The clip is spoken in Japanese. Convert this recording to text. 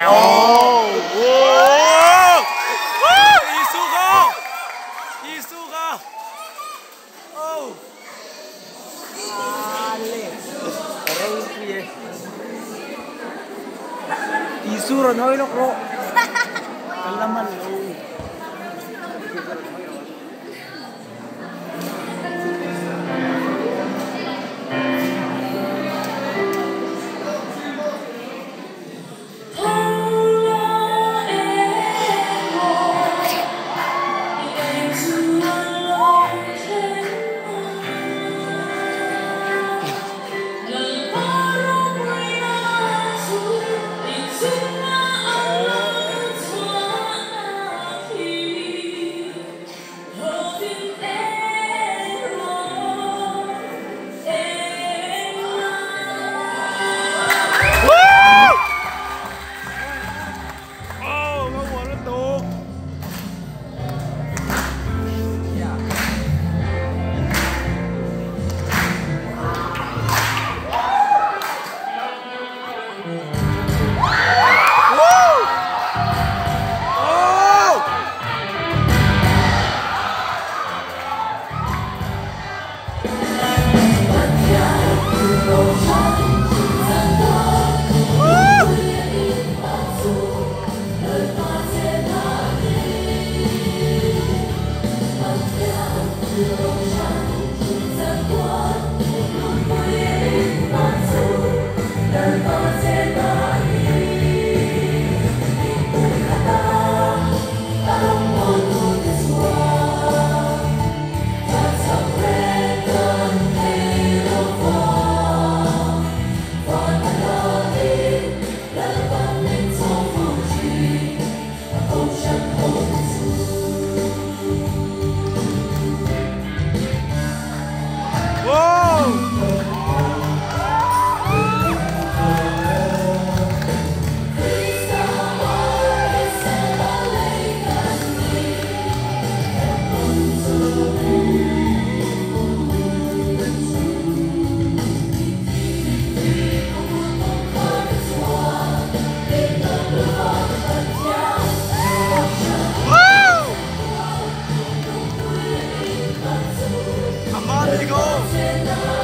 おおお Isuro, no, no, no. Alam mo, Holy Ghost.